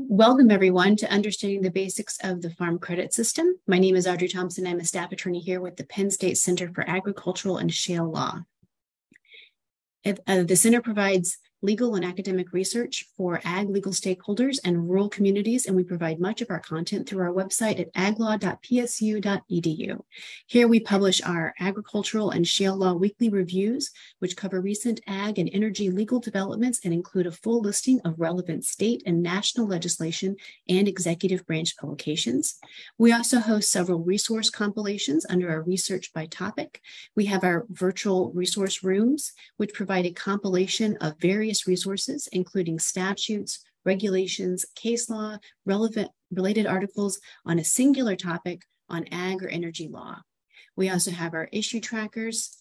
Welcome, everyone, to Understanding the Basics of the Farm Credit System. My name is Audrey Thompson. I'm a staff attorney here with the Penn State Center for Agricultural and Shale Law. Uh, the center provides legal and academic research for ag legal stakeholders and rural communities, and we provide much of our content through our website at aglaw.psu.edu. Here we publish our agricultural and shale law weekly reviews, which cover recent ag and energy legal developments and include a full listing of relevant state and national legislation and executive branch publications. We also host several resource compilations under our research by topic. We have our virtual resource rooms, which provide a compilation of various various resources, including statutes, regulations, case law, relevant related articles on a singular topic on ag or energy law. We also have our issue trackers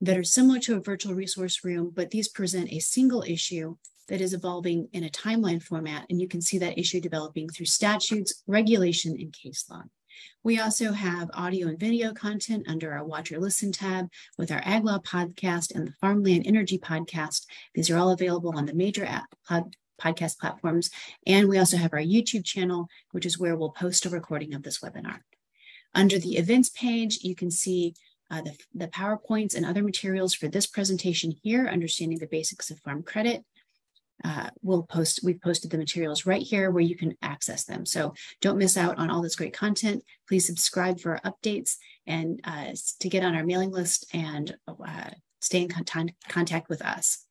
that are similar to a virtual resource room, but these present a single issue that is evolving in a timeline format, and you can see that issue developing through statutes, regulation, and case law. We also have audio and video content under our Watch or Listen tab with our Ag Law podcast and the Farmland Energy podcast. These are all available on the major app, pod, podcast platforms. And we also have our YouTube channel, which is where we'll post a recording of this webinar. Under the events page, you can see uh, the, the PowerPoints and other materials for this presentation here, understanding the basics of farm credit uh, we'll post, we've posted the materials right here where you can access them. So don't miss out on all this great content. Please subscribe for updates and uh, to get on our mailing list and uh, stay in con contact with us.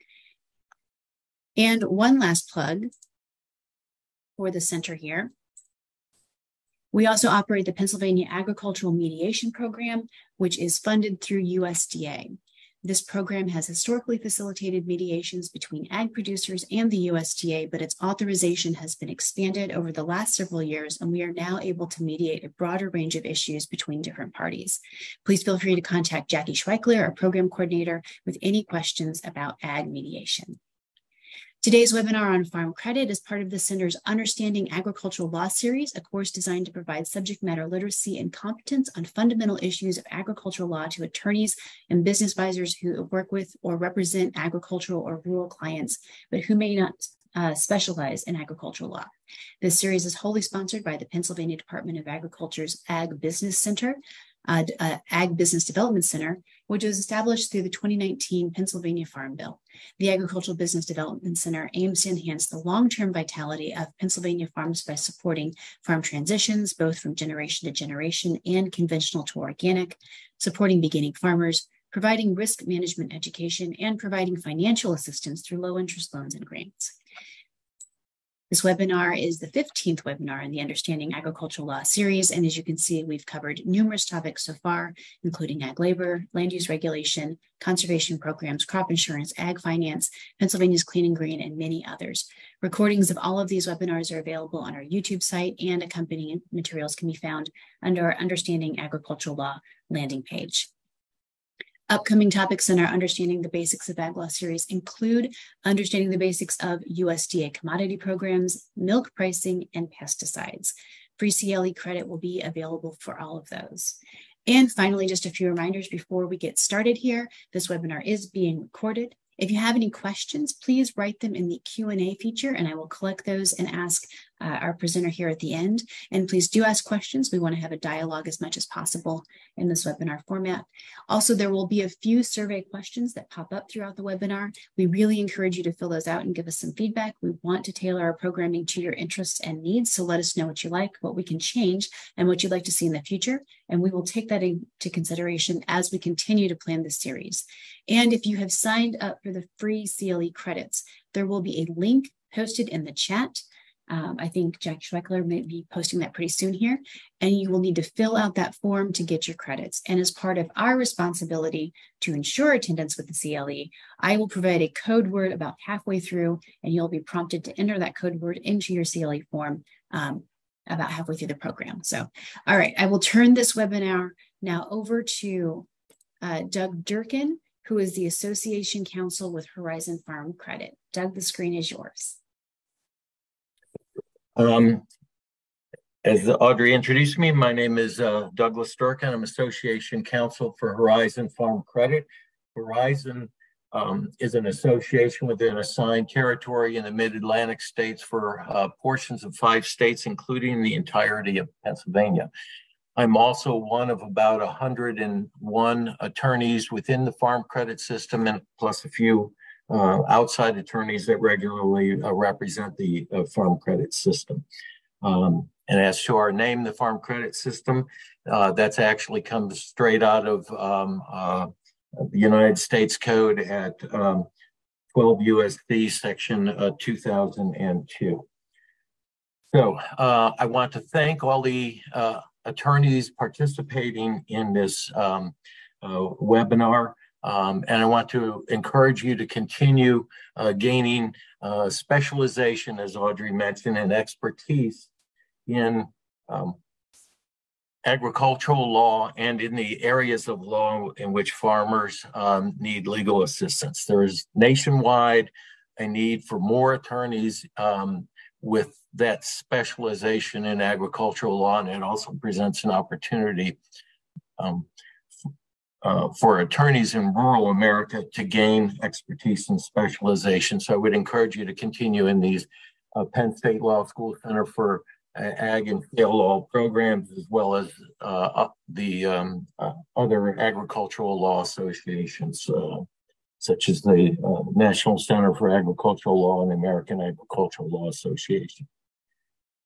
And one last plug for the center here. We also operate the Pennsylvania Agricultural Mediation Program, which is funded through USDA. This program has historically facilitated mediations between ag producers and the USDA, but its authorization has been expanded over the last several years, and we are now able to mediate a broader range of issues between different parties. Please feel free to contact Jackie Schweikler, our program coordinator, with any questions about ag mediation. Today's webinar on farm credit is part of the Center's Understanding Agricultural Law series, a course designed to provide subject matter literacy and competence on fundamental issues of agricultural law to attorneys and business advisors who work with or represent agricultural or rural clients, but who may not uh, specialize in agricultural law. This series is wholly sponsored by the Pennsylvania Department of Agriculture's Ag Business Center, uh, uh, Ag Business Development Center, which was established through the 2019 Pennsylvania Farm Bill. The Agricultural Business Development Center aims to enhance the long term vitality of Pennsylvania farms by supporting farm transitions, both from generation to generation and conventional to organic, supporting beginning farmers, providing risk management education, and providing financial assistance through low interest loans and grants. This webinar is the 15th webinar in the Understanding Agricultural Law series. And as you can see, we've covered numerous topics so far, including ag labor, land use regulation, conservation programs, crop insurance, ag finance, Pennsylvania's clean and green, and many others. Recordings of all of these webinars are available on our YouTube site and accompanying materials can be found under our Understanding Agricultural Law landing page. Upcoming topics in our Understanding the Basics of Ag Law series include understanding the basics of USDA commodity programs, milk pricing, and pesticides. Free CLE credit will be available for all of those. And finally, just a few reminders before we get started here. This webinar is being recorded. If you have any questions, please write them in the Q&A feature and I will collect those and ask uh, our presenter here at the end. And please do ask questions. We want to have a dialogue as much as possible in this webinar format. Also, there will be a few survey questions that pop up throughout the webinar. We really encourage you to fill those out and give us some feedback. We want to tailor our programming to your interests and needs. So let us know what you like, what we can change, and what you'd like to see in the future. And we will take that into consideration as we continue to plan this series. And if you have signed up for the free CLE credits, there will be a link posted in the chat. Um, I think Jack Schweckler may be posting that pretty soon here. And you will need to fill out that form to get your credits. And as part of our responsibility to ensure attendance with the CLE, I will provide a code word about halfway through, and you'll be prompted to enter that code word into your CLE form um, about halfway through the program. So, all right, I will turn this webinar now over to uh, Doug Durkin, who is the Association Counsel with Horizon Farm Credit. Doug, the screen is yours. Um, as Audrey introduced me, my name is uh, Douglas Durkin. I'm Association Counsel for Horizon Farm Credit. Horizon um, is an association within assigned territory in the mid-Atlantic states for uh, portions of five states, including the entirety of Pennsylvania. I'm also one of about 101 attorneys within the farm credit system and plus a few uh, outside attorneys that regularly uh, represent the uh, farm credit system. Um, and as to our name, the farm credit system, uh, that's actually comes straight out of um, uh, the United States Code at um, 12 USC section uh, 2002. So I want to thank all the attorneys participating in this um, webinar. Um, and I want to encourage you to continue uh, gaining uh, specialization, as Audrey mentioned, and expertise in um, agricultural law and in the areas of law in which farmers um, need legal assistance. There is nationwide a need for more attorneys um, with that specialization in agricultural law, and it also presents an opportunity um, uh, for attorneys in rural America to gain expertise and specialization. So I would encourage you to continue in these uh, Penn State Law School Center for uh, Ag and Shale Law programs, as well as uh, the um, uh, other agricultural law associations such as the National Center for Agricultural Law and the American Agricultural Law Association.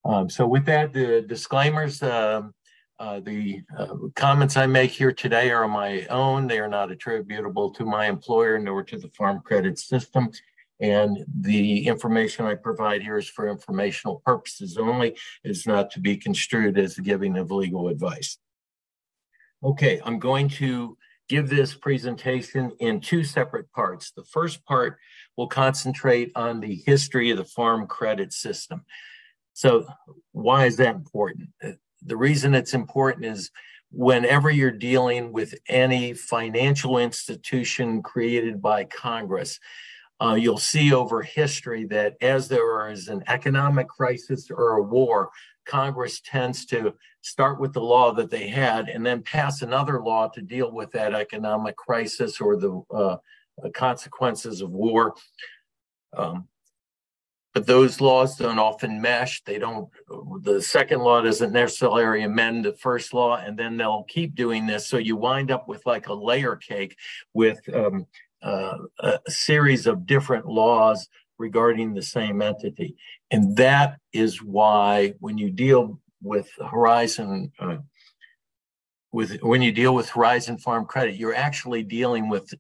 Um, so with that, the disclaimers, um, uh, the uh, comments I make here today are my own. They are not attributable to my employer nor to the farm credit system. And the information I provide here is for informational purposes only. It's not to be construed as the giving of legal advice. Okay, I'm going to give this presentation in two separate parts. The first part will concentrate on the history of the farm credit system. So why is that important? The reason it's important is whenever you're dealing with any financial institution created by Congress, uh, you'll see over history that as there is an economic crisis or a war, Congress tends to start with the law that they had and then pass another law to deal with that economic crisis or the uh, consequences of war. Um, but those laws don't often mesh. They don't, the second law doesn't necessarily amend the first law, and then they'll keep doing this. So you wind up with like a layer cake with um, uh, a series of different laws regarding the same entity. And that is why when you deal with Horizon, uh, with when you deal with Horizon Farm Credit, you're actually dealing with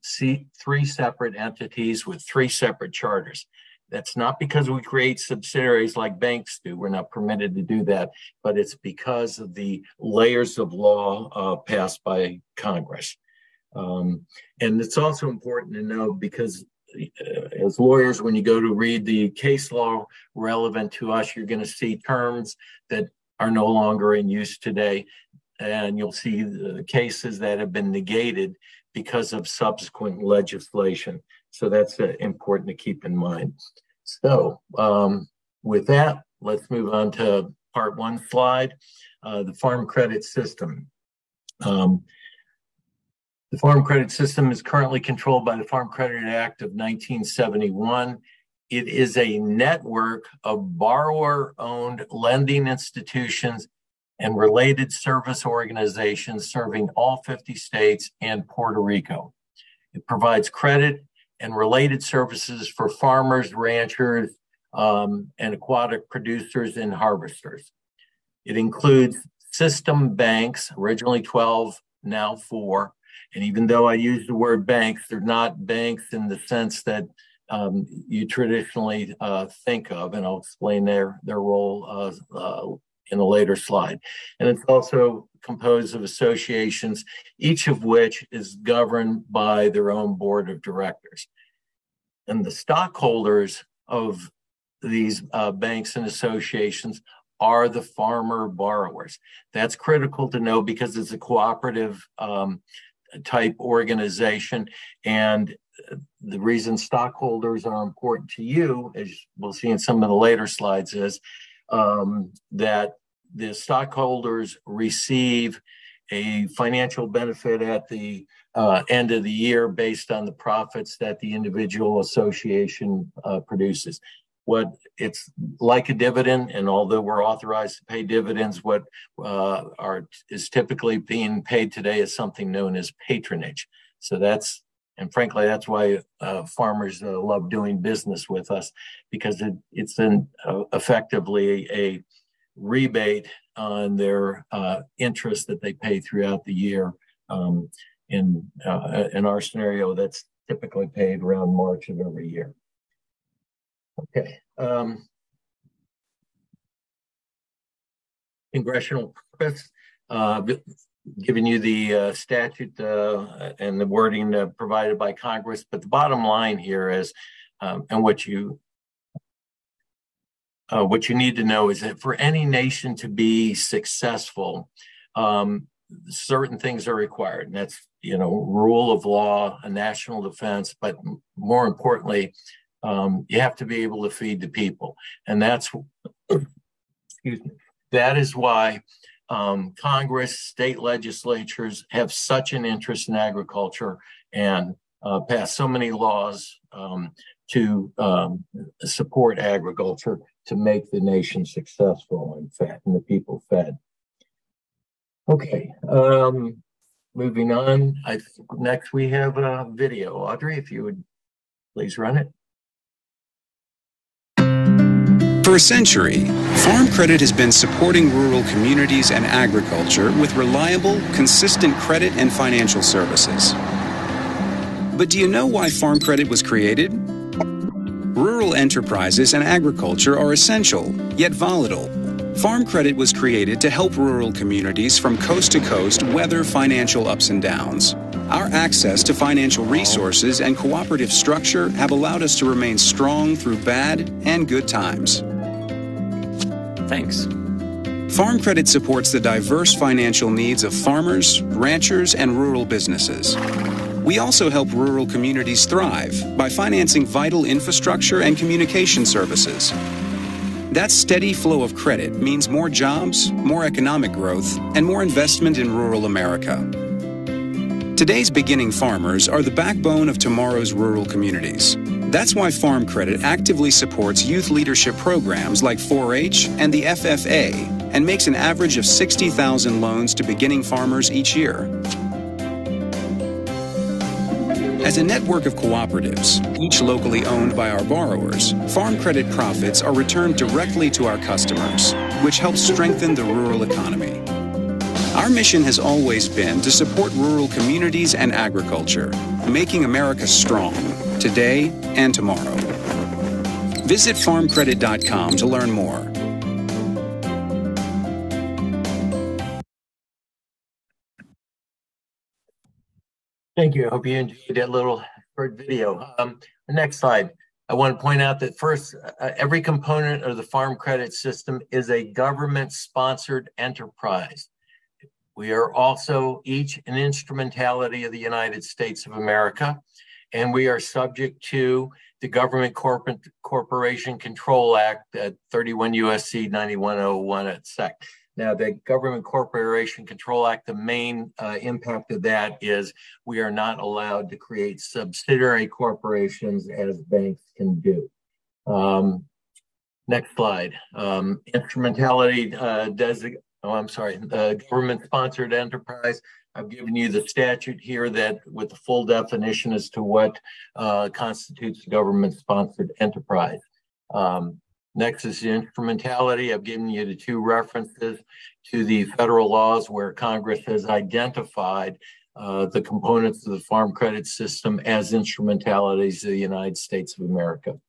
three separate entities with three separate charters. That's not because we create subsidiaries like banks do. We're not permitted to do that, but it's because of the layers of law uh, passed by Congress. Um, and it's also important to know because uh, as lawyers, when you go to read the case law relevant to us, you're going to see terms that are no longer in use today. And you'll see the cases that have been negated because of subsequent legislation. So that's uh, important to keep in mind. So um, with that, let's move on to part one slide, uh, the farm credit system. Um, the Farm Credit System is currently controlled by the Farm Credit Act of 1971. It is a network of borrower owned lending institutions and related service organizations serving all 50 states and Puerto Rico. It provides credit and related services for farmers, ranchers, um, and aquatic producers and harvesters. It includes system banks, originally 12, now four, and even though I use the word banks, they're not banks in the sense that um, you traditionally uh, think of, and I'll explain their their role uh, uh, in a later slide. And it's also composed of associations, each of which is governed by their own board of directors. And the stockholders of these uh, banks and associations are the farmer borrowers. That's critical to know because it's a cooperative um, type organization. And the reason stockholders are important to you, as we'll see in some of the later slides, is um, that the stockholders receive a financial benefit at the uh, end of the year based on the profits that the individual association uh, produces. What it's like a dividend, and although we're authorized to pay dividends, what uh, are is typically being paid today is something known as patronage. So that's and frankly, that's why uh, farmers uh, love doing business with us because it, it's an, uh, effectively a rebate on their uh, interest that they pay throughout the year. Um, in uh, in our scenario, that's typically paid around March of every year. Okay. Um, congressional purpose. Uh, giving you the uh, statute uh, and the wording uh, provided by Congress. But the bottom line here is, um, and what you uh, what you need to know is that for any nation to be successful, um, certain things are required, and that's you know rule of law, a national defense, but more importantly, um, you have to be able to feed the people, and that's excuse me. That is why um, Congress, state legislatures have such an interest in agriculture and uh, pass so many laws um, to um, support agriculture to make the nation successful and and the people fed. Okay, um, moving on. I think next we have a video. Audrey, if you would please run it. For a century, Farm Credit has been supporting rural communities and agriculture with reliable, consistent credit and financial services. But do you know why Farm Credit was created? Rural enterprises and agriculture are essential, yet volatile. Farm Credit was created to help rural communities from coast to coast weather financial ups and downs. Our access to financial resources and cooperative structure have allowed us to remain strong through bad and good times. Thanks. Farm Credit supports the diverse financial needs of farmers, ranchers, and rural businesses. We also help rural communities thrive by financing vital infrastructure and communication services. That steady flow of credit means more jobs, more economic growth, and more investment in rural America. Today's beginning farmers are the backbone of tomorrow's rural communities. That's why Farm Credit actively supports youth leadership programs like 4 H and the FFA and makes an average of 60,000 loans to beginning farmers each year. As a network of cooperatives, each locally owned by our borrowers, Farm Credit profits are returned directly to our customers, which helps strengthen the rural economy. Our mission has always been to support rural communities and agriculture, making America strong today and tomorrow. Visit farmcredit.com to learn more. Thank you. I hope you enjoyed that little short video. Um, next slide. I want to point out that first, uh, every component of the farm credit system is a government sponsored enterprise. We are also each an instrumentality of the United States of America and we are subject to the Government Corporate Corporation Control Act at 31 USC 9101 et seq. Now, the Government Corporation Control Act, the main uh, impact of that is we are not allowed to create subsidiary corporations as banks can do. Um, next slide. Um, instrumentality uh, design. Oh, I'm sorry. Uh, government-sponsored enterprise. I've given you the statute here that with the full definition as to what uh, constitutes a government-sponsored enterprise. Um, next is the instrumentality. I've given you the two references to the federal laws where Congress has identified uh, the components of the farm credit system as instrumentalities of the United States of America.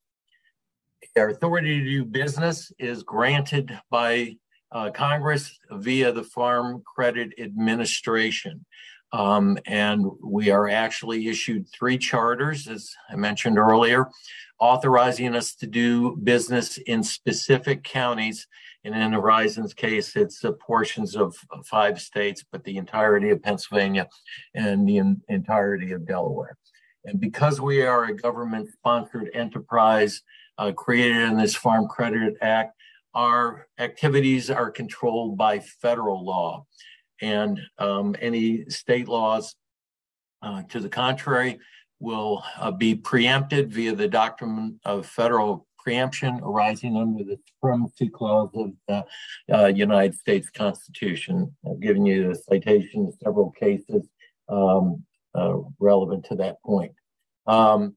Our authority to do business is granted by uh, Congress via the Farm Credit Administration. Um, and we are actually issued three charters, as I mentioned earlier, authorizing us to do business in specific counties. And in Horizon's case, it's portions of, five states, but the entirety of Pennsylvania and the entirety of Delaware. And because we are a government sponsored enterprise uh, created in this Farm Credit Act, our activities are controlled by federal law and um, any state laws uh, to the contrary, will uh, be preempted via the doctrine of federal preemption arising under the supremacy clause of the uh, United States Constitution. I've given you the citation of several cases um, uh, relevant to that point. Um,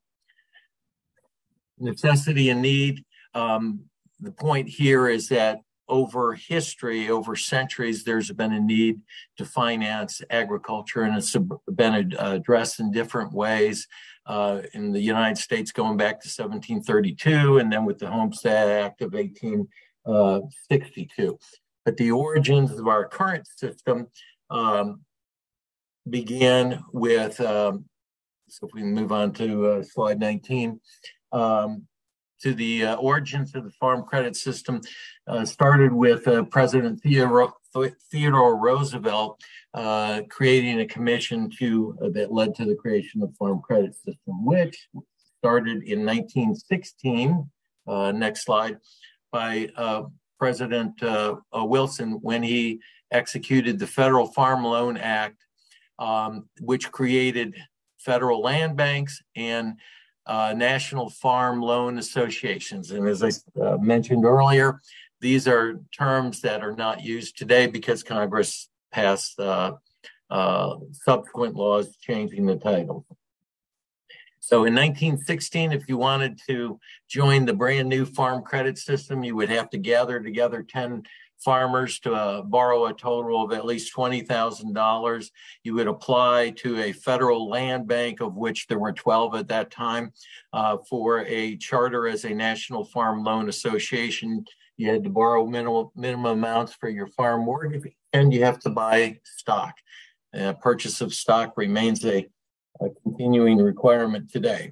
necessity and need. Um, the point here is that over history, over centuries, there's been a need to finance agriculture, and it's been addressed in different ways. Uh, in the United States, going back to 1732, and then with the Homestead Act of 1862. But the origins of our current system um, began with, um, so if we move on to uh, slide 19, um, to the uh, origins of the farm credit system uh, started with uh, President Theodore, Roosevelt uh, creating a commission to uh, that led to the creation of the farm credit system, which started in 1916. Uh, next slide by President Wilson when he executed the Federal Farm Loan Act, um, which created federal land banks and uh, National Farm Loan Associations. And as I uh, mentioned earlier, these are terms that are not used today because Congress passed uh, uh subsequent laws changing the title. So in 1916, if you wanted to join the brand new farm credit system, you would have to gather together 10 farmers to uh, borrow a total of at least $20,000. You would apply to a federal land bank, of which there were 12 at that time, uh, for a charter as a National Farm Loan Association. You had to borrow minimal, minimum amounts for your farm mortgage, and you have to buy stock. Uh, purchase of stock remains a, a continuing requirement today.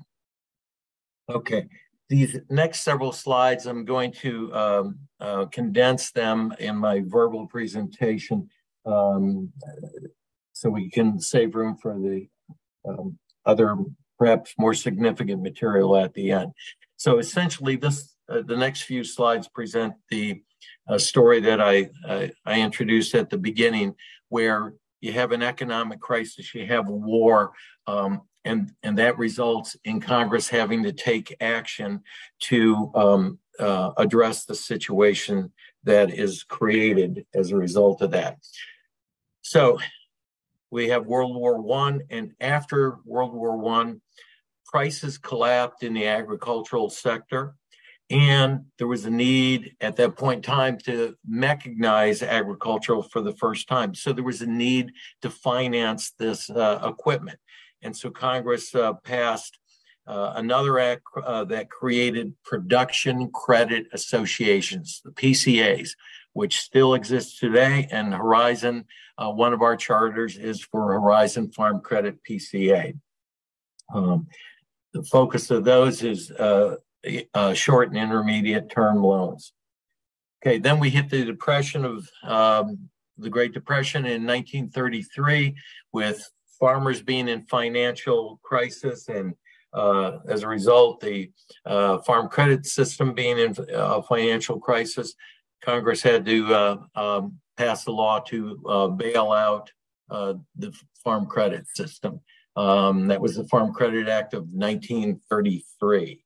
Okay, these next several slides, I'm going to um, uh, condense them in my verbal presentation um, so we can save room for the um, other, perhaps more significant material at the end. So essentially, this uh, the next few slides present the uh, story that I, I, I introduced at the beginning, where you have an economic crisis, you have war, um, and and that results in Congress having to take action to um, uh, address the situation that is created as a result of that. So we have World War One, and after World War One, prices collapsed in the agricultural sector. And there was a need at that point in time to mechanize agriculture for the first time. So there was a need to finance this uh, equipment. And so Congress uh, passed uh, another act uh, that created production credit associations, the PCAs, which still exists today. And Horizon, uh, one of our charters is for Horizon Farm Credit PCA. Um, the focus of those is uh, uh, short and intermediate term loans. Okay, then we hit the depression of um, the Great Depression in 1933 with farmers being in financial crisis and uh, as a result, the uh, farm credit system being in uh, financial crisis, Congress had to uh, um, pass a law to uh, bail out uh, the farm credit system. Um, that was the Farm Credit Act of 1933.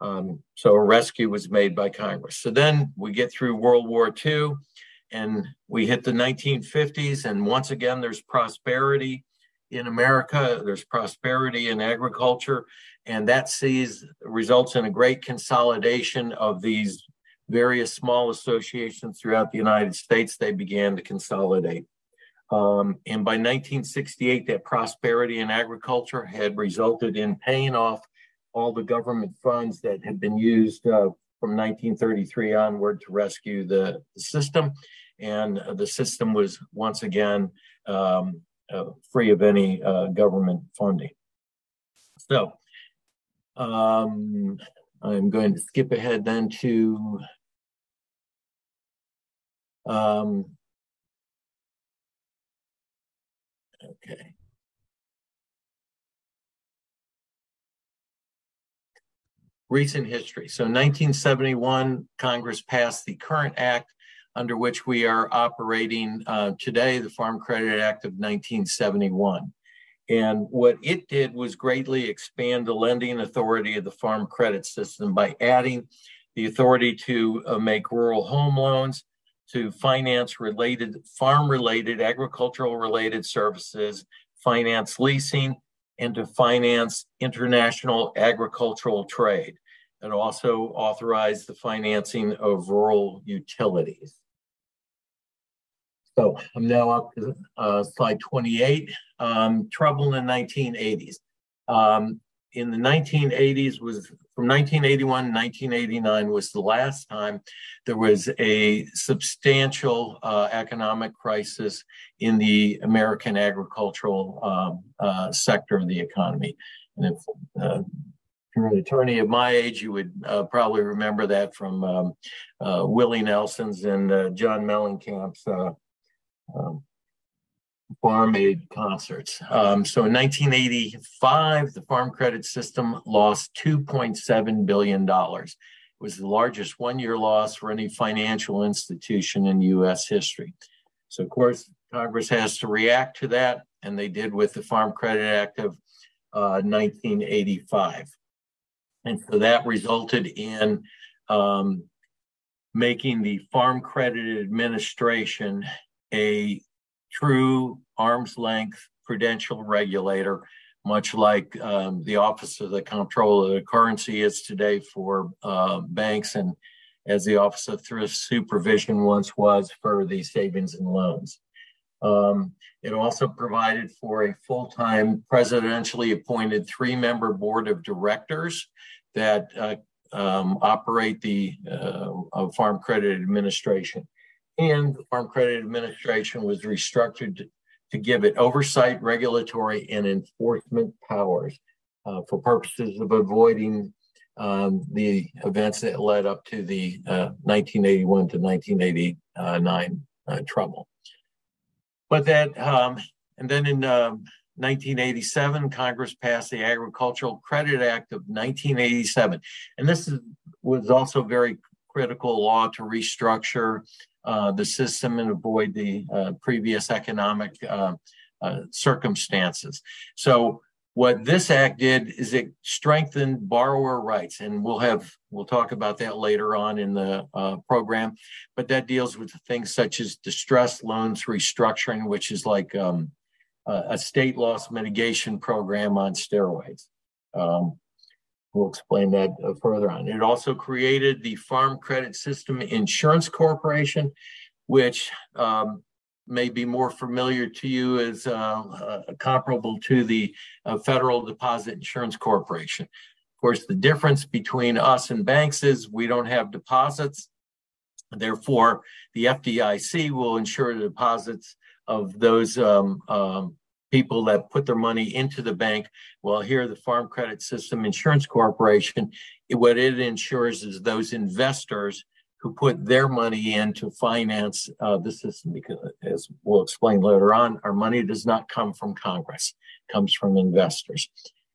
Um, so a rescue was made by Congress. So then we get through World War II and we hit the 1950s, and once again, there's prosperity in America. There's prosperity in agriculture, and that sees results in a great consolidation of these various small associations throughout the United States. They began to consolidate. Um, and by 1968, that prosperity in agriculture had resulted in paying off all the government funds that had been used uh, from 1933 onward to rescue the, the system. And uh, the system was once again um, free of any uh, government funding. So um, I'm going to skip ahead then to um, okay. Recent history. So 1971, Congress passed the current act under which we are operating uh, today, the Farm Credit Act of 1971. And what it did was greatly expand the lending authority of the farm credit system by adding the authority to uh, make rural home loans, to finance related farm related, agricultural related services, finance leasing, and to finance international agricultural trade. It also authorized the financing of rural utilities. So I'm now up to uh, slide 28, um, trouble in the 1980s. Um, in the 1980s was from 1981 to 1989 was the last time there was a substantial uh, economic crisis in the American agricultural um, uh, sector of the economy. And if, uh, an attorney of my age, you would uh, probably remember that from um, uh, Willie Nelson's and uh, John Mellencamp's uh, um, farm aid concerts. Um, so in 1985, the farm credit system lost $2.7 billion. It was the largest one year loss for any financial institution in US history. So, of course, Congress has to react to that, and they did with the Farm Credit Act of uh, 1985. And so that resulted in um, making the Farm Credit Administration a true arm's length prudential regulator, much like um, the Office of the Comptroller of the Currency is today for uh, banks and as the Office of Thrift Supervision once was for the savings and loans. Um, it also provided for a full-time presidentially appointed three-member board of directors that uh, um, operate the uh, Farm Credit Administration and the Farm Credit Administration was restructured to, give it oversight, regulatory, and enforcement powers uh, for purposes of avoiding um, the events that led up to the uh, 1981 to 1989 uh, trouble. But that, um, and then in 1987, um, Congress passed the Agricultural Credit Act of 1987. And this is, was also very critical law to restructure uh, the system and avoid the uh, previous economic uh, uh, circumstances. So what this act did is it strengthened borrower rights, and we'll have we'll talk about that later on in the uh, program. But that deals with things such as distress loans restructuring, which is like um, a state loss mitigation program on steroids. Um, We'll explain that uh, further on. It also created the Farm Credit System Insurance Corporation, which um, may be more familiar to you as uh, uh, comparable to the uh, Federal Deposit Insurance Corporation. Of course, the difference between us and banks is we don't have deposits. Therefore, the FDIC will insure the deposits of those um, um, people that put their money into the bank. Well, here, the Farm Credit System Insurance Corporation, what it insures is those investors who put their money in to finance uh, the system. Because, as we'll explain later on, our money does not come from Congress; it comes from investors.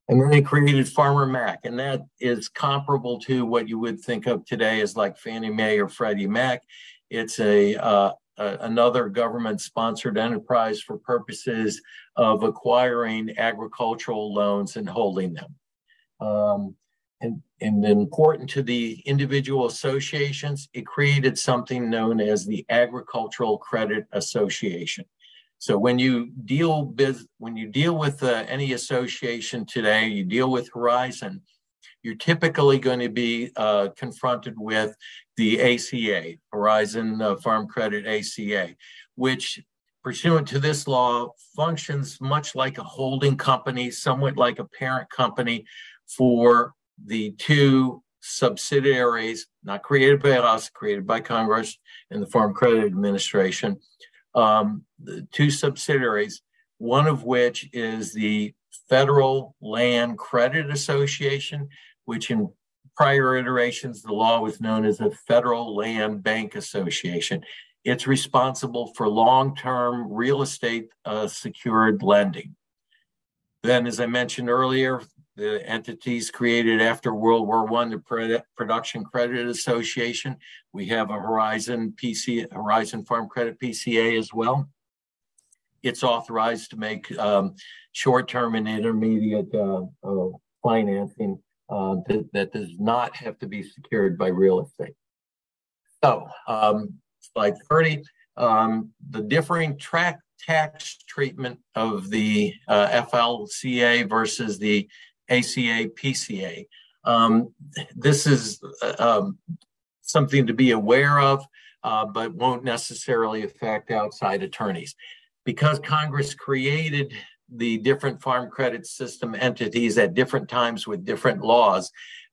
And then they created Farmer Mac, and that is comparable to what you would think of today as like Fannie Mae or Freddie Mac. It's a uh, another government sponsored enterprise for purposes of acquiring agricultural loans and holding them. Um, and, and important to the individual associations, it created something known as the Agricultural Credit Association. So when you deal with when you deal with uh, any association today, you deal with Horizon, you're typically going to be uh, confronted with the ACA, Horizon uh, Farm Credit ACA, which pursuant to this law functions much like a holding company, somewhat like a parent company for the two subsidiaries, not created by us, created by Congress and the Farm Credit Administration, um, the two subsidiaries, one of which is the Federal Land Credit Association, which in prior iterations, the law was known as the Federal Land Bank Association. It's responsible for long-term real estate uh, secured lending. Then, as I mentioned earlier, the entities created after World War I, the Production Credit Association. We have a Horizon PC, Horizon Farm Credit PCA as well. it's authorized to make um, short-term and intermediate uh, uh, financing uh, that, that, does not have to be secured by real estate. So, um, slide 30, um, the differing track tax treatment of the uh, FLCA versus the ACA PCA. Um, this is uh, um, something to be aware of, uh, but won't necessarily affect outside attorneys. Because Congress created the different farm credit system entities at different times with different laws,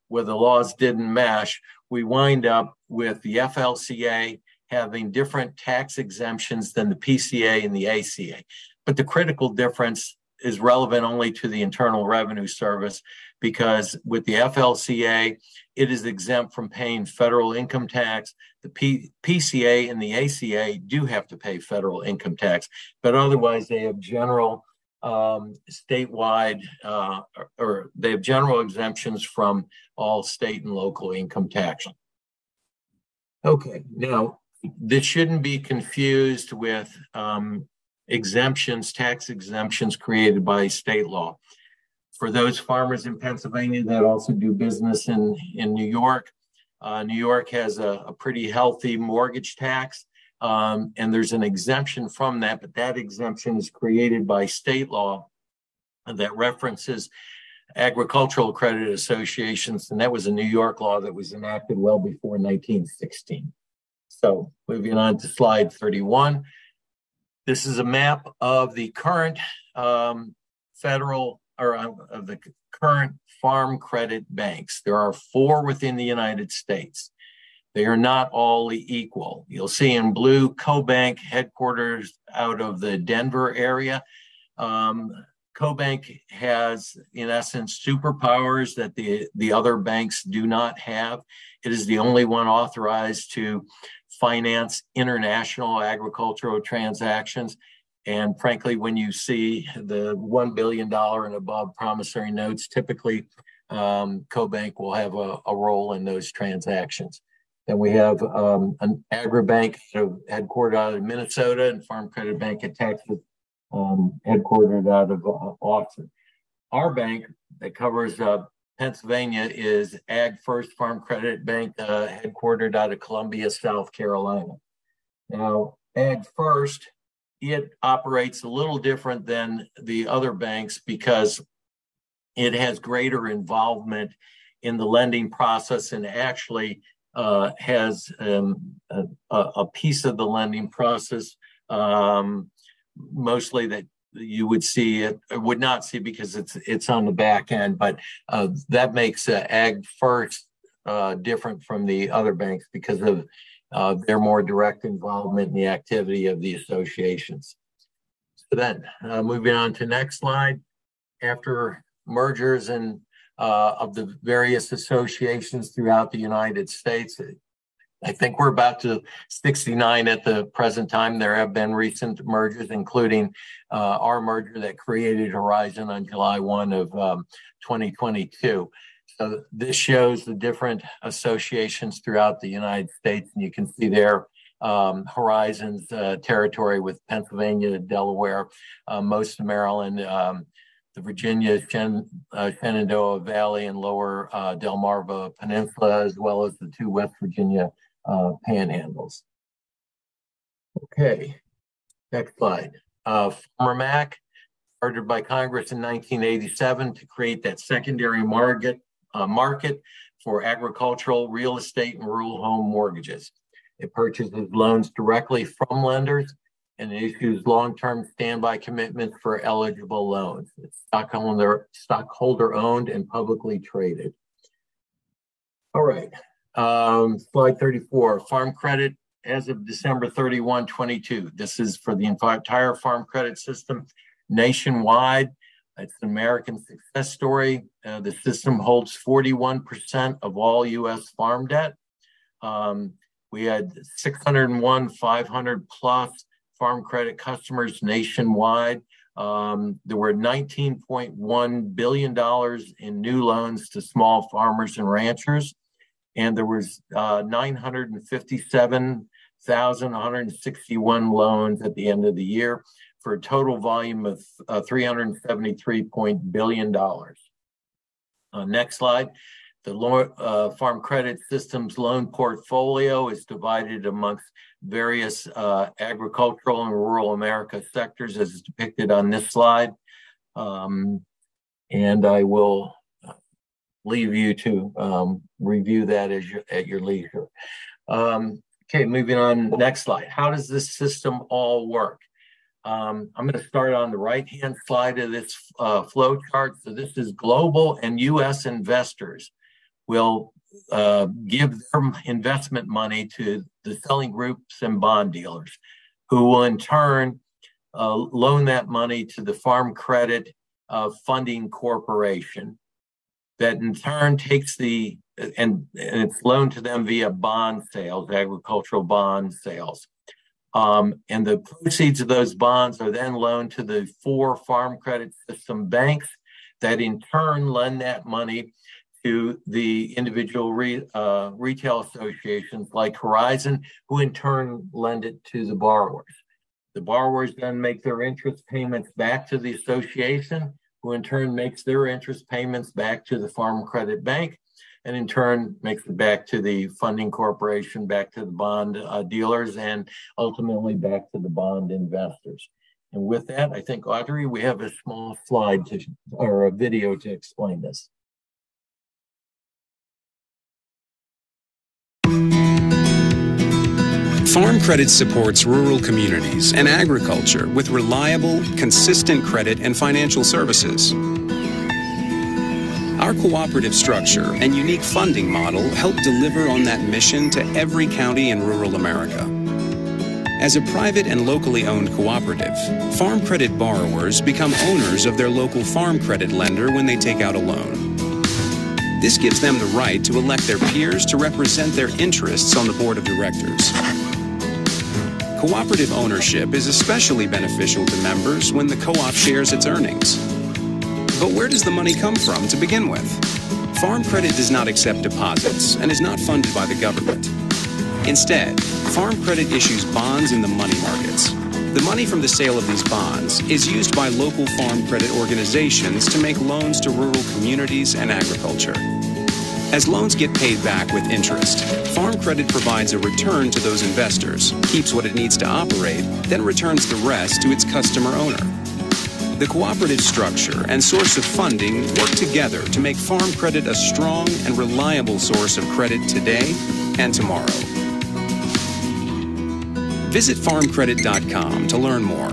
where the laws didn't mesh, we wind up with the FLCA having different tax exemptions than the PCA and the ACA. But the critical difference is relevant only to the Internal Revenue Service because with the FLCA, it is exempt from paying federal income tax. The P- PCA and the ACA do have to pay federal income tax, but otherwise they have general um, statewide uh, or, they have general exemptions from all state and local income tax. Okay, now this shouldn't be confused with um, exemptions, tax exemptions created by state law. For those farmers in Pennsylvania that also do business in, in New York, uh, New York has a, a, pretty healthy mortgage tax, um, and there's an exemption from that, but that exemption is created by state law that references agricultural credit associations, and that was a New York law that was enacted well before 1916. So moving on to slide 31. This is a map of the current um, federal or uh, of the current farm credit banks. There are four within the United States. They are not all equal. You'll see in blue CoBank headquarters out of the Denver area. Um, CoBank has, in essence, superpowers that the, the other banks do not have. It is the only one authorized to finance international agricultural transactions. And frankly, when you see the $1 billion and above promissory notes, typically um, CoBank will have a, a, role in those transactions. Then we have um, an AgriBank headquartered out of Minnesota and Farm Credit Bank in Texas, um, headquartered out of uh, Austin. Our bank that covers uh, Pennsylvania is AgFirst Farm Credit Bank, uh, headquartered out of Columbia, South Carolina. Now, Ag First, it operates a little different than the other banks because it has greater involvement in the lending process and actually uh, has um, a, a, piece of the lending process, um, mostly that you would see it would not see because it's it's on the back end but uh, that makes uh, ag first uh, different from the other banks because of uh, their more direct involvement in the activity of the associations. So then uh, moving on to next slide. After mergers and uh, of the various associations throughout the united states I think we're about to 69 at the present time. There have been recent mergers, including uh, our merger that created Horizon on July 1 of um, 2022. So this shows the different associations throughout the United States, and you can see there um, Horizon's uh, territory with Pennsylvania, Delaware, uh, most of Maryland, um, the Virginia, Shen, uh, Shenandoah Valley, and Lower uh, Delmarva Peninsula, as well as the two West Virginia uh, panhandles. Okay, next slide. Uh, Farmer Mac, started by Congress in 1987 to create that secondary market, uh, market for agricultural, real estate, and rural home mortgages. It purchases loans directly from lenders and issues long-term standby commitments for eligible loans. It's stockholder, stockholder owned and publicly traded. All right, um, slide 34, farm credit as of December 31, 22. This is for the entire farm credit system nationwide. It's an American success story. Uh, the system holds 41% of all U.S. farm debt. Um, we had 601 500 plus farm credit customers nationwide. Um, there were $19.1 billion in new loans to small farmers and ranchers and there was uh, 957 161 loans at the end of the year for a total volume of uh, 373 billion dollars. Uh, next slide. The uh, Farm Credit Systems loan portfolio is divided amongst various uh, agricultural and rural America sectors as depicted on this slide. Um, and I will leave you to um, review that as you, at your leisure. Um, okay, moving on, next slide. How does this system all work? Um, I'm going to start on the right-hand side of this uh, flow chart. So this is global and U.S. investors will uh, give their investment money to the selling groups and bond dealers, who will in turn uh, loan that money to the Farm Credit uh, Funding Corporation, that in turn takes the and, and it's loaned to them via bond sales, agricultural bond sales. Um, and the proceeds of those bonds are then loaned to the four farm credit system banks that in turn lend that money to the individual re, uh, retail associations like Horizon, who in turn lend it to the borrowers. The borrowers then make their interest payments back to the association, who in turn makes their interest payments back to the Farm Credit Bank, and in turn makes it back to the funding corporation, back to the bond uh, dealers, and ultimately back to the bond investors. And with that, I think, Audrey, we have a small slide to, or a video to explain this. Farm Credit supports rural communities and agriculture with reliable, consistent credit and financial services. Our cooperative structure and unique funding model help deliver on that mission to every county in rural America. As a private and locally owned cooperative, farm credit borrowers become owners of their local farm credit lender when they take out a loan. This gives them the right to elect their peers to represent their interests on the board of directors. Cooperative ownership is especially beneficial to members when the co-op shares its earnings. But where does the money come from to begin with? Farm Credit does not accept deposits and is not funded by the government. Instead, Farm Credit issues bonds in the money markets. The money from the sale of these bonds is used by local farm credit organizations to make loans to rural communities and agriculture. As loans get paid back with interest, Farm Credit provides a return to those investors, keeps what it needs to operate, then returns the rest to its customer owner. The cooperative structure and source of funding work together to make Farm Credit a strong and reliable source of credit today and tomorrow. Visit farmcredit.com to learn more.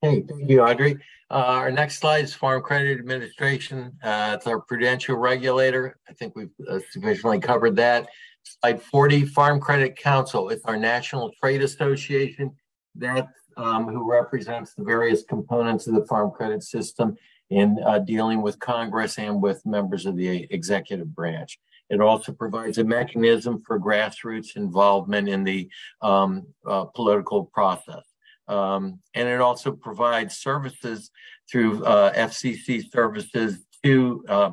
Hey, thank you, Audrey. Uh, our next slide is Farm Credit Administration. Uh, it's our prudential regulator. I think we've uh, sufficiently covered that. Slide 40, Farm Credit Council. It's our national trade association that um, who represents the various components of the farm credit system in uh, dealing with Congress and with members of the executive branch. It also provides a mechanism for grassroots involvement in the um, uh, political process. Um, and it also provides services through uh, FCC services to uh,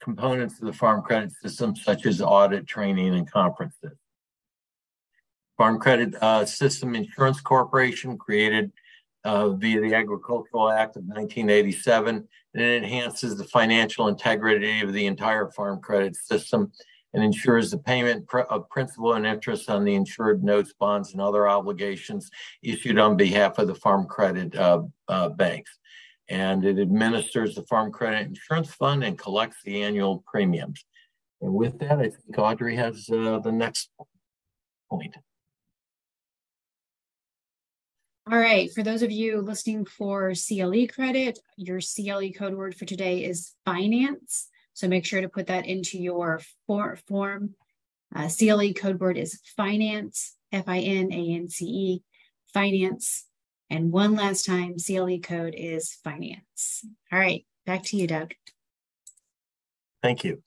components of the farm credit system, such as audit, training, and conferences. Farm Credit uh, System Insurance Corporation, created uh, via the Agricultural Act of 1987, and it enhances the financial integrity of the entire farm credit system and ensures the payment of principal and interest on the insured notes, bonds, and other obligations issued on behalf of the Farm Credit uh, uh, banks. And it administers the Farm Credit Insurance Fund and collects the annual premiums. And with that, I think Audrey has uh, the next point. All right, for those of you listening for CLE credit, your CLE code word for today is finance. So make sure to put that into your for, form. Uh, CLE code word is finance, F I N A N C E, finance. And one last time, CLE code is finance. All right, back to you, Doug. Thank you.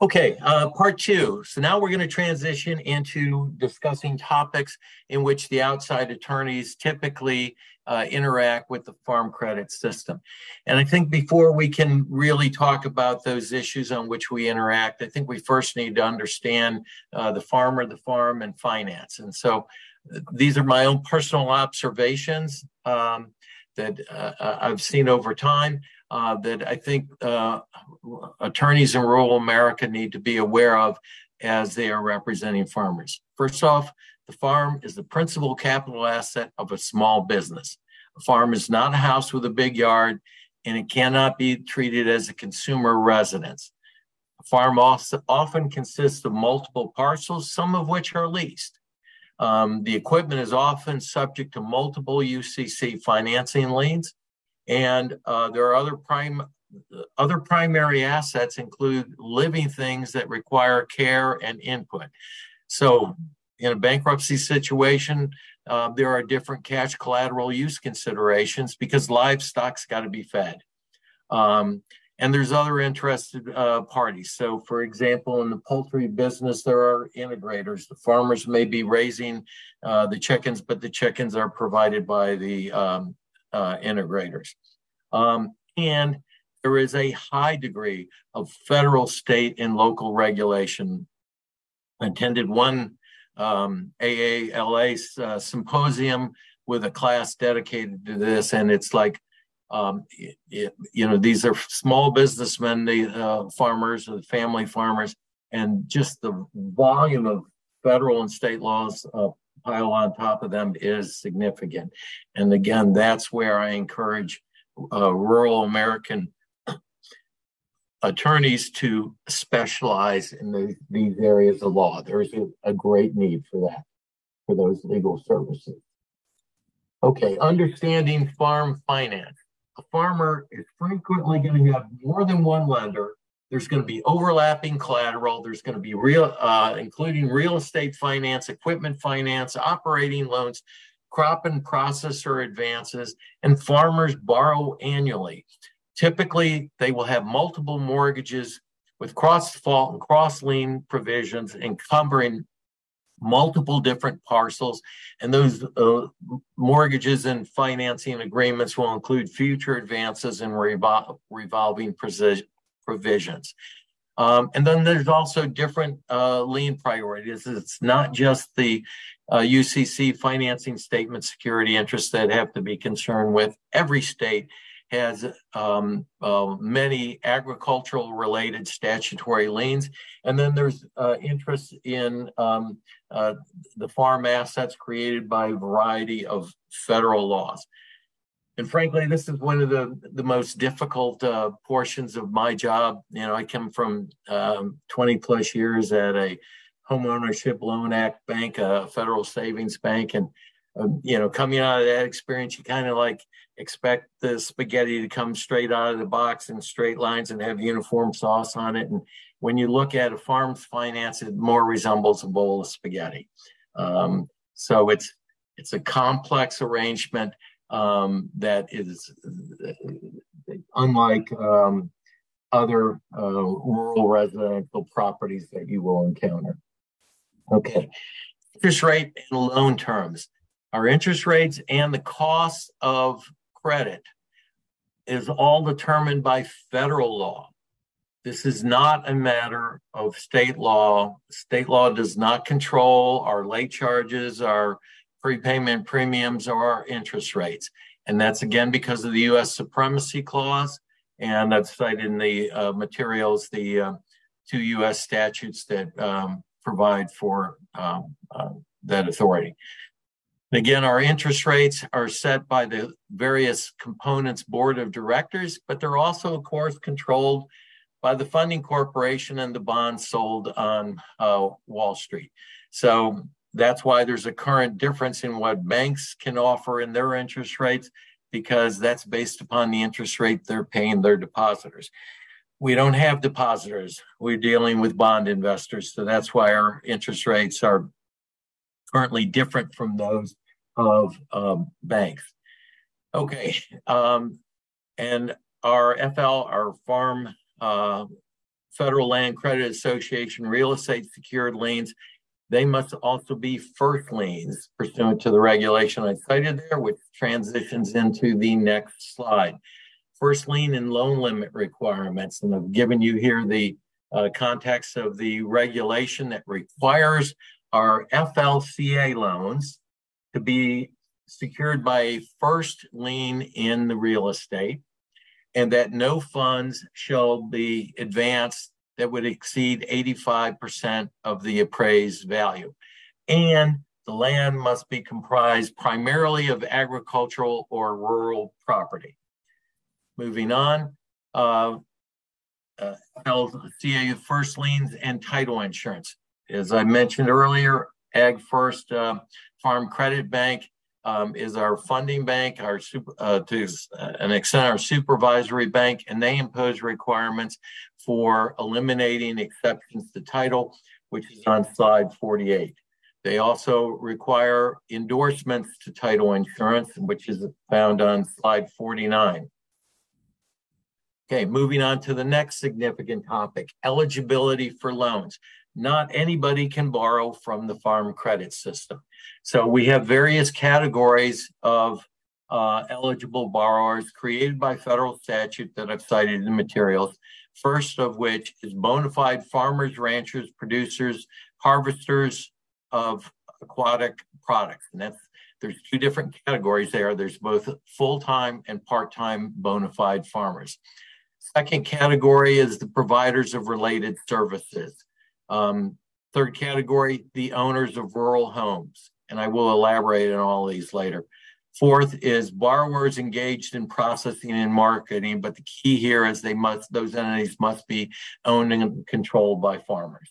Okay, uh, part two. So now we're going to transition into discussing topics in which the outside attorneys typically uh, interact with the farm credit system. And I think before we can really talk about those issues on which we interact, I think we first need to understand uh, the farmer, the farm, and finance. And so uh, these are my own personal observations um, that uh, uh, I've seen over time. Uh, that I think attorneys in rural America need to be aware of as they are representing farmers. First off, the farm is the principal capital asset of a small business. A farm is not a house with a big yard, and it cannot be treated as a consumer residence. A farm also often consists of multiple parcels, some of which are leased. Um, the equipment is often subject to multiple UCC financing liens, and uh, there are other prime other primary assets include living things that require care and input. So in a bankruptcy situation, uh, there are different cash collateral use considerations because livestock's got to be fed. Um, and there's other interested uh, parties. So, for example, in the poultry business, there are integrators. The farmers may be raising uh, the chickens, but the chickens are provided by the um, uh, integrators. Um, and there is a high degree of federal, state, and local regulation. I attended one um, AALA uh, symposium with a class dedicated to this, and it's like, um, it, it, you know, these are small businessmen, the uh, farmers, the family farmers, and just the volume of federal and state laws uh, pile on top of them is significant. And again, that's where I encourage uh, rural American attorneys to specialize in the, these areas of law. There's a, a great need for that, for those legal services. Okay, understanding farm finance. A farmer is frequently going to have more than one lender. There's going to be overlapping collateral. There's going to be real, uh, including real estate finance, equipment finance, operating loans, crop and processor advances, and farmers borrow annually. Typically, they will have multiple mortgages with cross default and cross lien provisions encumbering multiple different parcels. And those uh, mortgages and financing agreements will include future advances and revol- revolving provisions. Um, and then there's also different uh, lien priorities. It's not just the uh, UCC financing statement security interests that have to be concerned with. Every state has um, uh, many agricultural related statutory liens. And then there's uh, interest in um, uh, the farm assets created by a variety of federal laws. And frankly, this is one of the, the most difficult uh, portions of my job. You know, I come from um, 20 plus years at a home ownership loan act bank, a federal savings bank. And, um, you know, coming out of that experience, you kind of like, expect the spaghetti to come straight out of the box in straight lines and have uniform sauce on it. And when you look at a farm's finance, it more resembles a bowl of spaghetti. Um, so it's it's a complex arrangement um, that is unlike um, other uh, rural residential properties that you will encounter. Okay, interest rate and loan terms. Our interest rates and the cost of credit is all determined by federal law. This is not a matter of state law. State law does not control our late charges, our prepayment premiums, or our interest rates. And that's again because of the U.S. Supremacy Clause. And I've cited in the uh, materials the uh, two U.S. statutes that um, provide for um, uh, that authority. Again, our interest rates are set by the various components board of directors, but they're also, of course, controlled by the funding corporation and the bonds sold on uh, Wall Street. So that's why there's a current difference in what banks can offer in their interest rates, because that's based upon the interest rate they're paying their depositors. We don't have depositors. We're dealing with bond investors. So that's why our interest rates are currently different from those of um, banks. Okay, um, and our FL, our Farm uh, Federal Land Credit Association real estate secured liens They must also be first liens pursuant to the regulation I cited there, which transitions into the next slide. First lien and loan limit requirements, and I've given you here the uh, context of the regulation that requires our FLCA loans to be secured by a first lien in the real estate and that no funds shall be advanced that would exceed 85% of the appraised value. And the land must be comprised primarily of agricultural or rural property. Moving on, uh, uh, LCA first liens and title insurance. As I mentioned earlier, AgFirst uh, Farm Credit Bank um, is our funding bank, our uh, to an extent our supervisory bank, and they impose requirements for eliminating exceptions to title, which is on slide 48. They also require endorsements to title insurance, which is found on slide 49. Okay, moving on to the next significant topic, eligibility for loans not anybody can borrow from the farm credit system. So we have various categories of uh, eligible borrowers created by federal statute that I've cited in the materials. First of which is bona fide farmers, ranchers, producers, harvesters of aquatic products. And that's there's two different categories there. There's both full-time and part-time bona fide farmers. Second category is the providers of related services. Um, third category, the owners of rural homes. And I will elaborate on all these later. Fourth is borrowers engaged in processing and marketing, but the key here is they must those entities must be owned and controlled by farmers.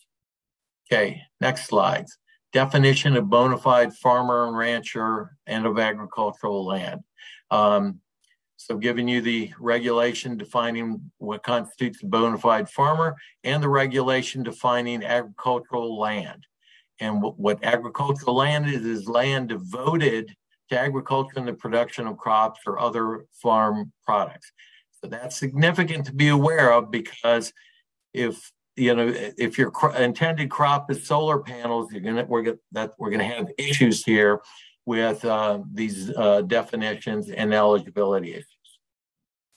Okay, next slides. Definition of bona fide farmer and rancher and of agricultural land. Um, so giving you the regulation defining what constitutes a bona fide farmer and the regulation defining agricultural land. And what, what agricultural land is, is land devoted to agriculture and the production of crops or other farm products. So that's significant to be aware of because if you know if your intended crop is solar panels, you're gonna we're gonna that we're gonna have issues here with uh, these uh, definitions and eligibility issues.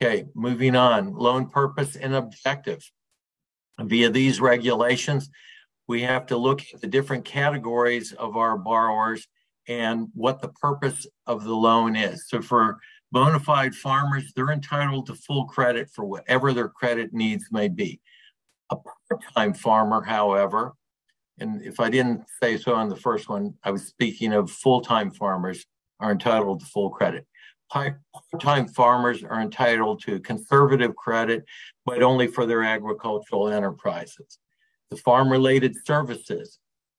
Okay, moving on, loan purpose and objective. Via these regulations, we have to look at the different categories of our borrowers and what the purpose of the loan is. So for bona fide farmers, they're entitled to full credit for whatever their credit needs may be. A part-time farmer, however, and if I didn't say so on the first one, I was speaking of full-time farmers are entitled to full credit. Part-time farmers are entitled to conservative credit, but only for their agricultural enterprises. The farm-related services,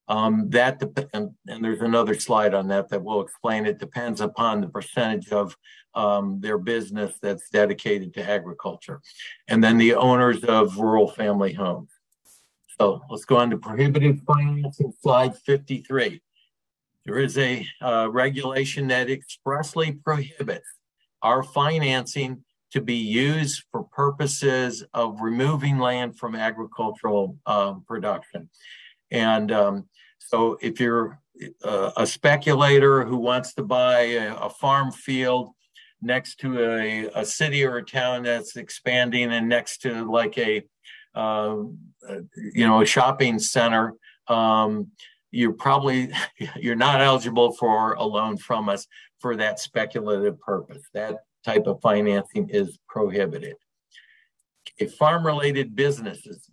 um, that dep- and, and, there's another slide on that that will explain it depends upon the percentage of um, their business that's dedicated to agriculture. And then the owners of rural family homes. So let's go on to prohibited financing, slide 53. There is a uh, regulation that expressly prohibits our financing to be used for purposes of removing land from agricultural uh, production. And um, so if you're uh, a speculator who wants to buy a, a farm field next to a, a, city or a town that's expanding and next to like a, you know, a shopping center, um, you're probably you're not eligible for a loan from us for that speculative purpose. That type of financing is prohibited. Okay, farm-related businesses.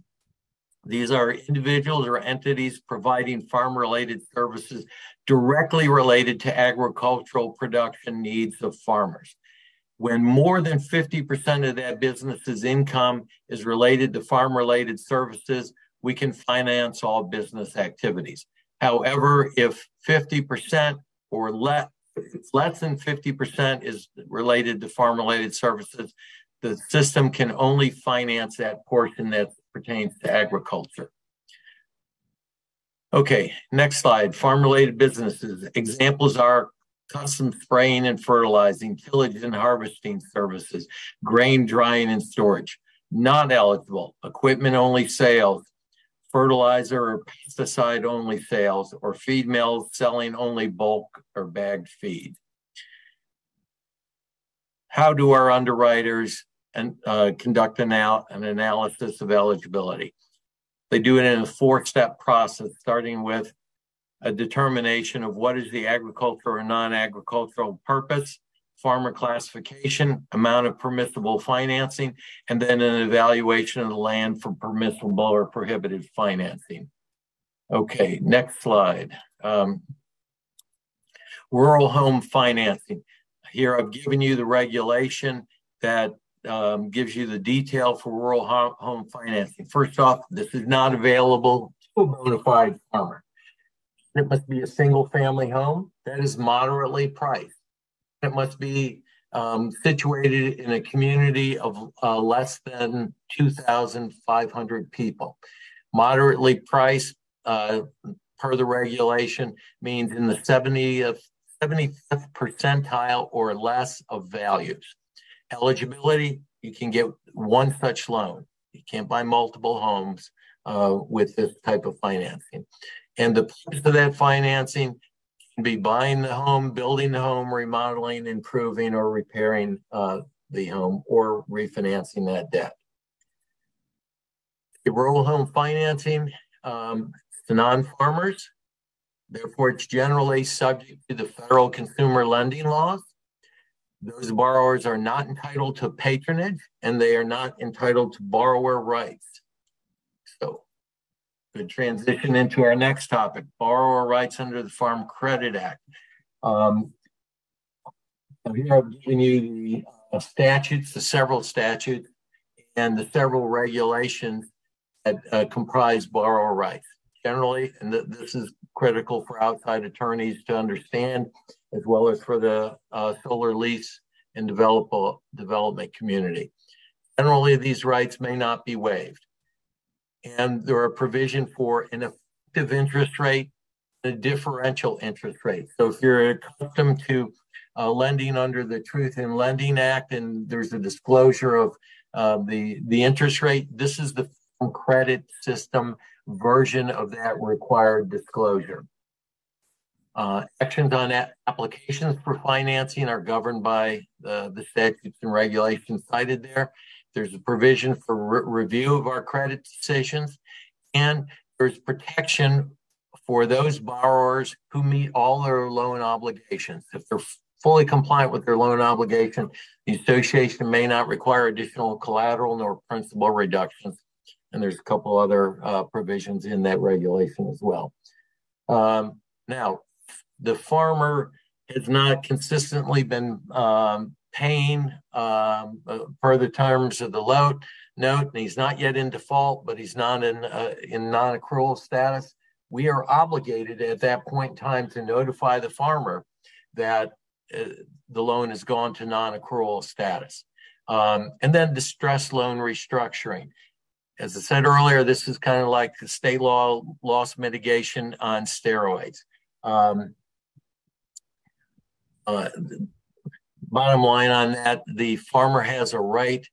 These are individuals or entities providing farm-related services directly related to agricultural production needs of farmers. When more than 50% of that business's income is related to farm-related services, we can finance all business activities. However, if 50% or less, less than 50% is related to farm related services, the system can only finance that portion that pertains to agriculture. Okay, next slide, farm related businesses. Examples are custom spraying and fertilizing, tillage and harvesting services, grain drying and storage. Not eligible, equipment only sales, fertilizer or pesticide only sales, or feed mills selling only bulk or bagged feed. How do our underwriters and, uh, conduct an, an analysis of eligibility? They do it in a four step process, starting with a determination of what is the agricultural or non agricultural purpose, farmer classification, amount of permissible financing, and then an evaluation of the land for permissible or prohibited financing. Okay, next slide. Um, rural home financing. Here I've given you the regulation that um, gives you the detail for rural home financing. First off, this is not available to a bona fide farmer. It must be a single family home that is moderately priced. It must be um, situated in a community of uh, less than 2,500 people. Moderately priced uh, per the regulation means in the 70th, 75th percentile or less of values. Eligibility, you can get one such loan. You can't buy multiple homes uh, with this type of financing. And the purpose of that financing can be buying the home, building the home, remodeling, improving, or repairing uh, the home, or refinancing that debt. The rural home financing um, to non-farmers, therefore it's generally subject to the federal consumer lending laws. Those borrowers are not entitled to patronage and they are not entitled to borrower rights. So Good transition into our next topic, borrower rights under the Farm Credit Act. Um, here I'm giving you the uh, statutes, the several statutes, and the several regulations that uh, comprise borrower rights. Generally, and th this is critical for outside attorneys to understand, as well as for the uh, solar lease and develop, development community. Generally, these rights may not be waived and there are provision for an effective interest rate and a differential interest rate. So if you're accustomed to uh, lending under the Truth in Lending Act and there's a disclosure of uh, the, the interest rate, this is the credit system version of that required disclosure. Uh, actions on applications for financing are governed by uh, the statutes and regulations cited there. There's a provision for re review of our credit decisions, and there's protection for those borrowers who meet all their loan obligations. If they're fully compliant with their loan obligation, the association may not require additional collateral nor principal reductions. And there's a couple other uh, provisions in that regulation as well. Um, now, the farmer has not consistently been um, paying um, uh, per the terms of the loan note, and he's not yet in default, but he's not in uh, in non-accrual status. We are obligated at that point in time to notify the farmer that uh, the loan has gone to non-accrual status. Um, and then distress loan restructuring. As I said earlier, this is kind of like the state law loss mitigation on steroids. Um, uh, bottom line on that, the farmer has a right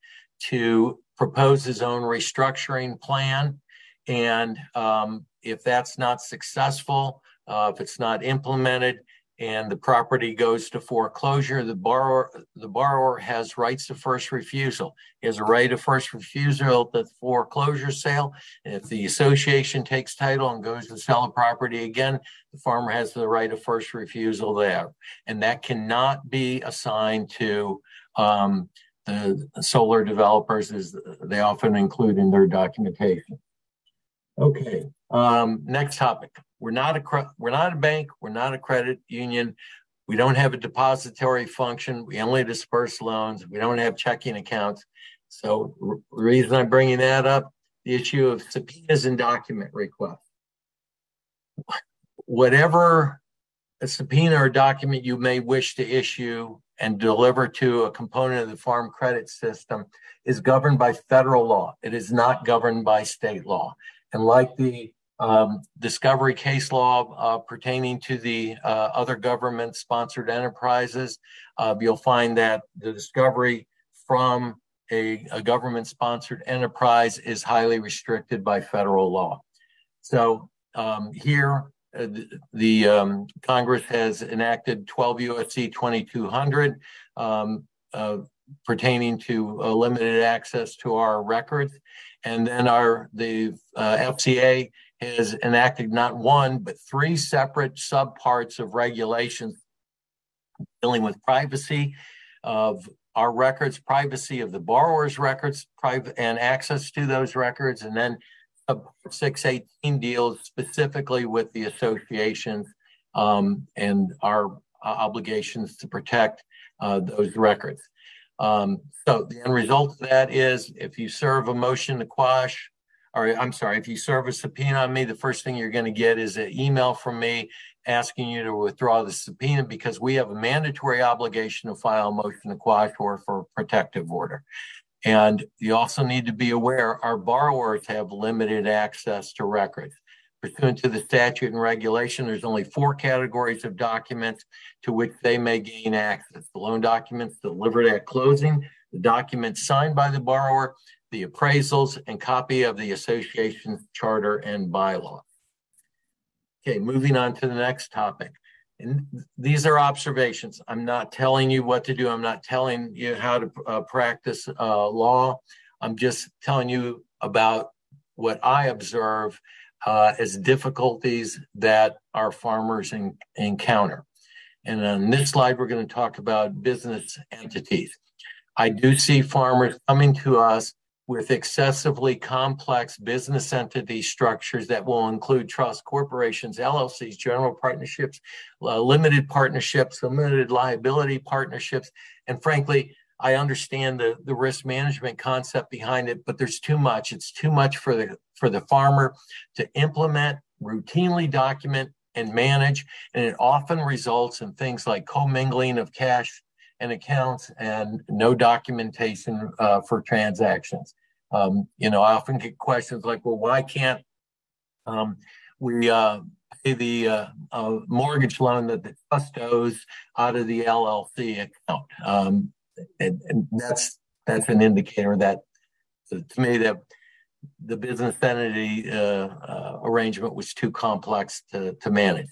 to propose his own restructuring plan. And um, if that's not successful, uh, if it's not implemented, and the property goes to foreclosure, the borrower the borrower has rights of first refusal. He has a right of first refusal at the foreclosure sale. And if the association takes title and goes to sell the property again, the farmer has the right of first refusal there. And that cannot be assigned to um, the solar developers as they often include in their documentation. Okay, um, next topic. We're not a we're not a bank. We're not a credit union. We don't have a depository function. We only disperse loans. We don't have checking accounts. So the reason I'm bringing that up, the issue of subpoenas and document requests. Whatever a subpoena or document you may wish to issue and deliver to a component of the farm credit system is governed by federal law. It is not governed by state law. And like the um, discovery case law uh, pertaining to the uh, other government sponsored enterprises, uh, you'll find that the discovery from a, a government sponsored enterprise is highly restricted by federal law. So um, here, uh, the, um, Congress has enacted 12 USC 2200 um, uh, pertaining to uh, limited access to our records. And then our the uh, FCA has enacted not one, but three separate subparts of regulations dealing with privacy of our records, privacy of the borrower's records, and access to those records, and then 618 deals specifically with the associations um, and our obligations to protect uh, those records. Um, so the end result of that is if you serve a motion to quash, or I'm sorry, if you serve a subpoena on me, the first thing you're going to get is an email from me asking you to withdraw the subpoena because we have a mandatory obligation to file a motion to quash or for protective order. And you also need to be aware our borrowers have limited access to records. Pursuant to the statute and regulation, there's only four categories of documents to which they may gain access. The loan documents delivered at closing, the documents signed by the borrower, the appraisals, and copy of the association's charter and bylaw. Okay, moving on to the next topic. And these are observations. I'm not telling you what to do. I'm not telling you how to uh, practice uh, law. I'm just telling you about what I observe uh, as difficulties that our farmers in, encounter. And on this slide, we're going to talk about business entities. I do see farmers coming to us with excessively complex business entity structures that will include trust corporations, LLCs, general partnerships, uh, limited partnerships, limited liability partnerships. And frankly, I understand the, the risk management concept behind it, but there's too much. It's too much for the for the farmer to implement, routinely document, and manage. And it often results in things like commingling of cash and accounts and no documentation uh, for transactions. Um, you know, I often get questions like, well, why can't um, we uh, pay the uh, uh, mortgage loan that the trust owes out of the LLC account? Um, and, and, that's that's an indicator that, to me, that the business entity uh, uh, arrangement was too complex to, to manage.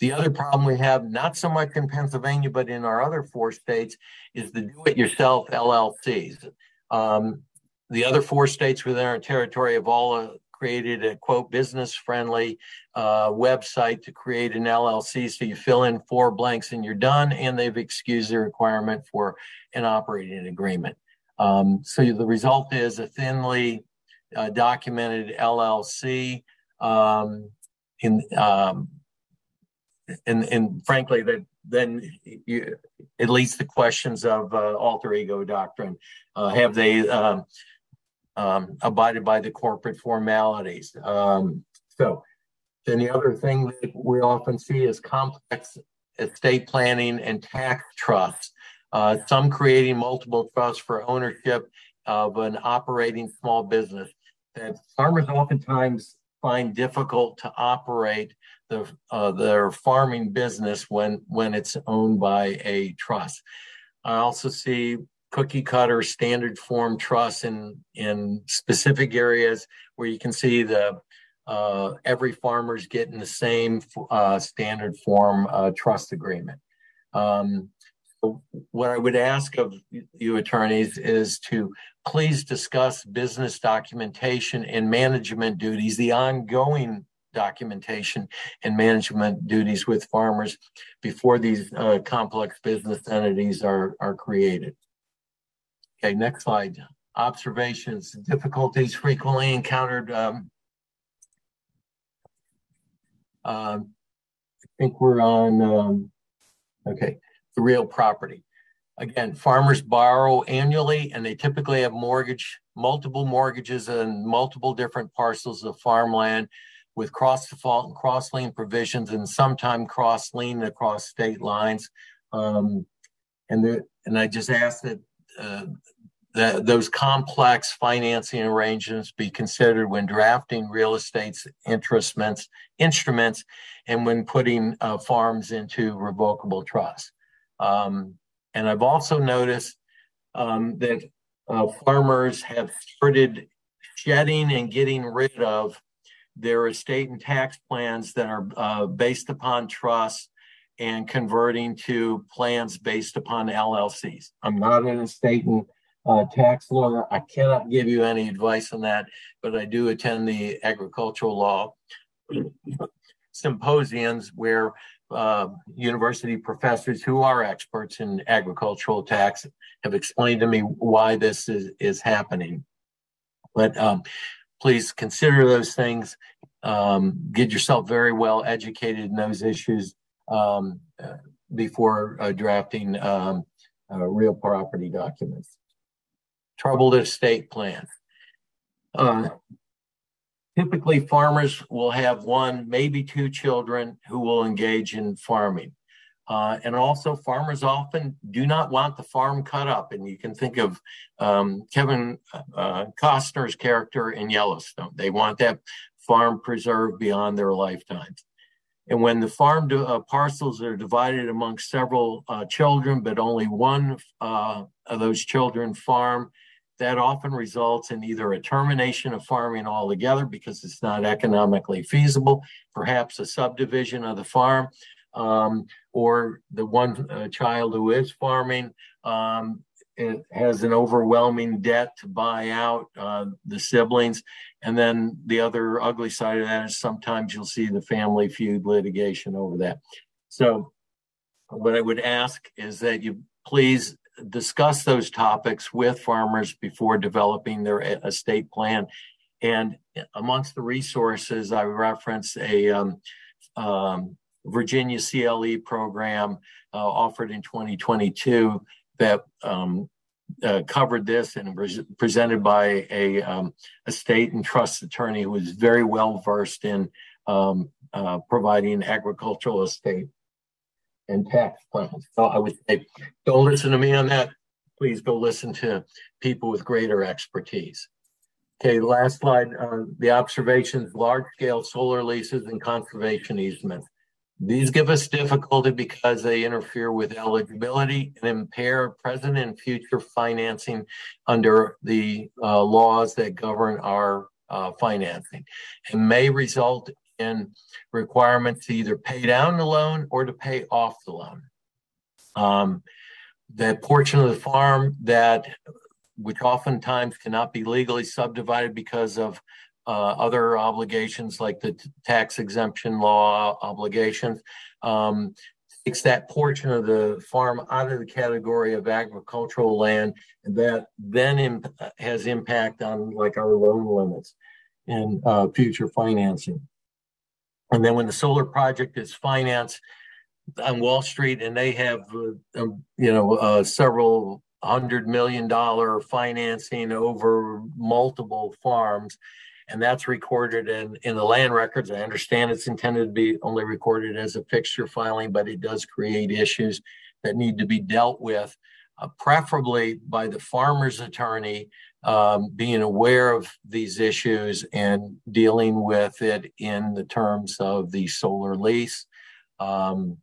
The other problem we have, not so much in Pennsylvania, but in our other four states, is the do-it-yourself LLCs. Um, the other four states within our territory have all uh, created a quote business friendly uh, website to create an LLC. So you fill in four blanks and you're done, and they've excused the requirement for an operating agreement. Um, so the result is a thinly uh, documented LLC. Um, in, um, and, and frankly, that then you, it leads questions of uh, alter ego doctrine. Uh, have they um, um, abided by the corporate formalities. Um, so then the other thing that we often see is complex estate planning and tax trusts. Uh, some creating multiple trusts for ownership of an operating small business that farmers oftentimes find difficult to operate the, uh, their farming business when when it's owned by a trust. I also see cookie cutter standard form trusts in in specific areas where you can see the uh, every farmer's getting the same uh, standard form uh, trust agreement. Um, what I would ask of you attorneys is to please discuss business documentation and management duties, the ongoing documentation and management duties with farmers before these uh, complex business entities are, are created. Okay, next slide. Observations, difficulties frequently encountered. Um, uh, I think we're on, um, okay, the real property. Again, farmers borrow annually and they typically have mortgage, multiple mortgages and multiple different parcels of farmland with cross default and cross lien provisions and sometimes cross lien across state lines. Um, and, the, and I just ask that uh, those complex financing arrangements be considered when drafting real estate's instruments, instruments and when putting uh, farms into revocable trust. Um, and I've also noticed um, that uh, farmers have started shedding and getting rid of their estate and tax plans that are uh, based upon trust and converting to plans based upon LLCs. I'm not an estate and uh, tax lawyer. I cannot give you any advice on that, but I do attend the agricultural law symposiums where uh, university professors who are experts in agricultural tax have explained to me why this is, is happening. But um, please consider those things. Um, get yourself very well educated in those issues um, before uh, drafting um, uh, real property documents. Troubled estate plan. Uh, typically, farmers will have one, maybe two children who will engage in farming. Uh, and also, farmers often do not want the farm cut up. And you can think of um, Kevin uh, Costner's character in Yellowstone. They want that farm preserved beyond their lifetimes. And when the farm uh, parcels are divided among several uh, children, but only one uh, of those children farm, that often results in either a termination of farming altogether because it's not economically feasible, perhaps a subdivision of the farm, um, or the one uh, child who is farming um, has an overwhelming debt to buy out uh, the siblings. And then the other ugly side of that is sometimes you'll see the family feud litigation over that. So, what I would ask is that you please discuss those topics with farmers before developing their estate plan. And amongst the resources, I reference a um, um, Virginia CLE program uh, offered in 2022 that um, uh, covered this and was presented by a, um, estate and trust attorney who was very well versed in um, uh, providing agricultural estate and tax plans. So I would say, don't listen to me on that. Please go listen to people with greater expertise. Okay, last slide. Uh, the observations, large scale solar leases and conservation easements. These give us difficulty because they interfere with eligibility and impair present and future financing under the uh, laws that govern our uh, financing and may result in requirements to either pay down the loan or to pay off the loan. Um, the portion of the farm that, which oftentimes cannot be legally subdivided because of uh, other obligations like the tax exemption law obligations, um, takes that portion of the farm out of the category of agricultural land, and that then imp has impact on like our loan limits and uh, future financing. And then when the solar project is financed on Wall Street and they have, uh, um, you know, uh, several hundred million dollar financing over multiple farms, and that's recorded in, in the land records. I understand it's intended to be only recorded as a fixture filing, but it does create issues that need to be dealt with, uh, preferably by the farmer's attorney um, being aware of these issues and dealing with it in the terms of the solar lease. Um,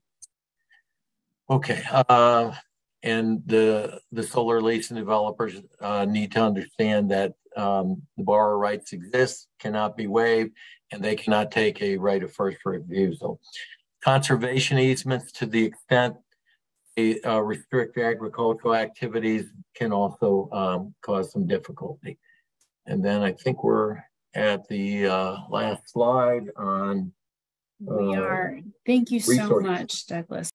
okay, uh, and the the solar lease and developers uh, need to understand that um, the borrower rights exist, cannot be waived, and they cannot take a right of first refusal. Conservation easements, to the extent uh, restrict agricultural activities can also um, cause some difficulty. And then I think we're at the uh, last slide on. Uh, we are. Thank you so much, Douglas.